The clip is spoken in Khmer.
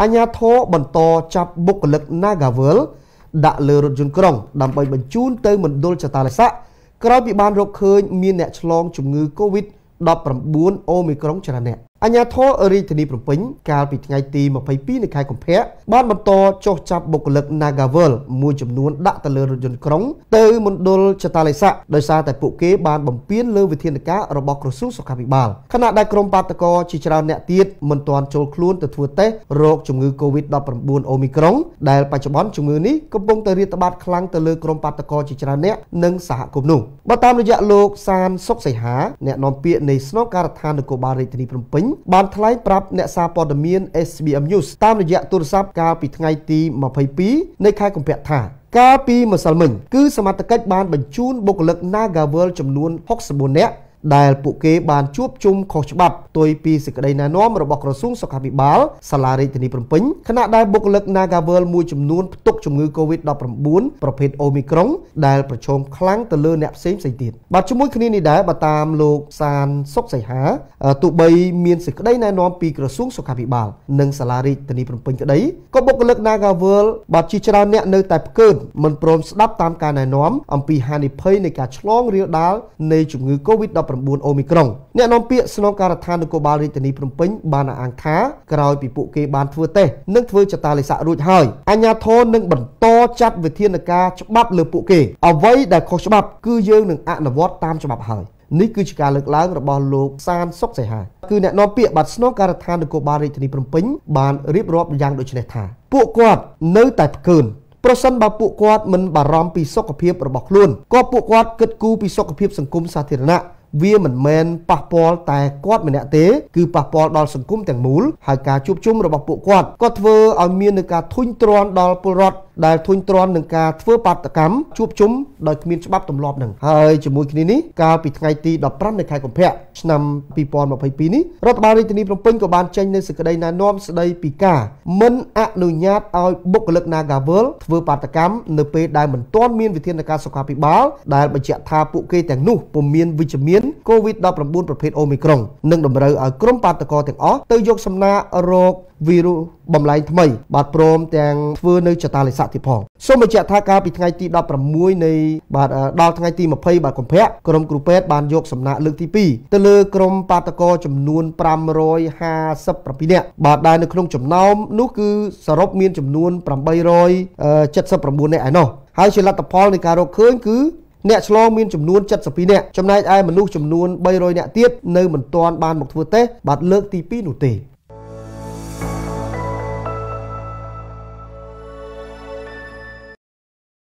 អាជ្ញាធរបន្តចាប់បុគ្គលិក Nagavel ដាក់លើរថយន្តក្រុង ដើម្បីបញ្ជូនទៅមណ្ឌលចតាឡេស័កក្រោយពីបានរកឃើញមានអ្នកឆ្លងជំងឺ Covid-19 អូមីក្រុងច្រើនអ្នក អញ្ញាធររាជធានីភ្នំពេញកាលពីថ្ងៃទី22នៃខែកុម្ភៈបានបន្តចុះចាប់បុគ្គលិក Nagavel មួយចំនួនដាក់ទៅលើរថយន្តក្រុងទៅមណ្ឌលចតាឡេស័កដោយសារតែពួកគេបានបំពានលើវិធានការរបស់ក្រសួងសុខាភិបាលខណៈដែលក្រុមបាតកោជាច្រើនអ្នកទៀតមិនទាន់ចូលខ្លួនទៅធ្វើតេស្តរោគជំងឺ Covid-19 អូមីក្រុងដែលបច្ចុប្បន្នជំងឺនេះកំពុងតែរាតត្បាតខ្លាំងទៅលើក្រុមបាតកោជាច្រើនអ្នកនិងសហគមន៍នោះបើតាមរយៈលោកសានសុកសីហាអ្នកនាំពាក្យនៃស្នងការដ្ឋាននគរបាលរាជធានីភ្នំពេញបានថ្លែងប្រាប់អ្នកសារព័ត៌មាន SBM News តាមរយៈទូរស័ព្ទកាលពីថ្ងៃទី22នៃខែកុម្ភៈថាកាលពីម្សិលមិញគឺសមត្ថកិច្ចបានបញ្ជូនបុគ្គលិក Nagavel ចំនួន64នាក់ ដែលពួកគេបានជួបជុំខុសច្បាប់ផ្ទុយពីសេចក្តីណែនាំរបស់ក្រសួងសុខាភិបាលសាលារាជធានីភ្នំពេញខណៈដែលបុគ្គលិក Nagavel មួយចំនួនផ្ទុកជំងឺ Covid-19 ប្រភេទ Omicron ដែលប្រឈមខ្លាំងទៅលើអ្នកផ្សេងផ្សេងទៀតបាទជាមួយគ្នានេះដែរបើតាមលោកសានសុកសីហាទោះបីមានសេចក្តីណែនាំពីក្រសួងសុខាភិបាល និងសាលារាជធានីភ្នំពេញក្តីក៏បុគ្គលិក Nagavel បាទជាច្រើនអ្នកនៅតែផ្កើតមិនព្រមស្ដាប់តាមការណែនាំអំពីហានិភ័យនៃការឆ្លងរាលដាលនៃជំងឺ Covid-19 អូមីក្រុងអ្នកនាំពាក្យស្នងការដ្ឋាននគរបាលរាជធានីភ្នំពេញបានអះអាងថាក្រោយពីពួកគេបានធ្វើតេស្តនិងធ្វើចតាលិស័ករួចហើយអាជ្ញាធរនឹងបន្តចាត់វិធានការច្បាប់លើពួកគេ អ្វីដែលខុសច្បាប់គឺយើងនឹងអនុវត្តតាមច្បាប់ហើយនេះគឺជាការលើកឡើងរបស់លោកសានសុកសីហាគឺអ្នកនាំពាក្យបាត់ស្នងការដ្ឋាននគរបាលរាជធានីភ្នំពេញបានរៀបរាប់យ៉ាងដូចនេះថាពួកគាត់នៅតែផ្កើនប្រសិនបើពួកគាត់មិនបារម្ភពីសុខភាពរបស់ខ្លួនក៏ពួកគាត់គិតគូរពីសុខភាពសង្គមសាធារណៈ វាមិនមែនប៉ះពាល់តែគាត់ម្នាក់ទេគឺប៉ះពាល់ដល់សង្គមទាំងមូលហើយការជួបជុំរបស់ពួកគាត់ក៏ធ្វើឲ្យមាននឹងការធុញទ្រាន់ដល់ពលរដ្ឋ ដែលធុញទ្រាន់នឹងការធ្វើបាតកម្មជួបជុំដោយគ្មានច្បាប់ទម្លាប់នឹងហើយជាមួយគ្នានេះកាលពីថ្ងៃទី15នៃខែកុម្ភៈឆ្នាំ2022នេះរដ្ឋបាលរាជធានីភ្នំពេញក៏បានចេញនូវសេចក្តីណែនាំស្តីពីការមិនអនុញ្ញាតឲ្យបុគ្គលិក Nagavel ធ្វើបាតកម្មនៅពេលដែលមិនទាន់មានវិធានការសុខាភិបាលដែលបញ្ជាក់ថាពួកគេទាំងនោះពុំមានវិជ្ជមាន COVID-19 ប្រភេទ Omicron និងតម្រូវឲ្យក្រុមបាតកោទាំងអស់ទៅយកសំណារោគ វីរុសបំលែងថ្មី បាទព្រមទាំងធ្វើនៅចតាលិស័កទៀតផងសូមបញ្ជាក់ថាកាលពីថ្ងៃទី16នៃបាទដល់ថ្ងៃទី20បាទកុម្ភៈក្រុមគ្រូពេទ្យបានយកសំណាក់លើកទី2ទៅលើក្រុមបាតកោចំនួន557នាក់បាទដែលនៅក្នុងចំណោមនោះគឺសរុបមានចំនួន879នាក់ឯណោះហើយជាលទ្ធផលនៃការរកឃើញគឺអ្នកឆ្លងមានចំនួន72នាក់ចំណែកឯមនុស្សចំនួន300នាក់ទៀតនៅមិនទាន់បានមកធ្វើតេស្តបាទលើកទី2នោះទេ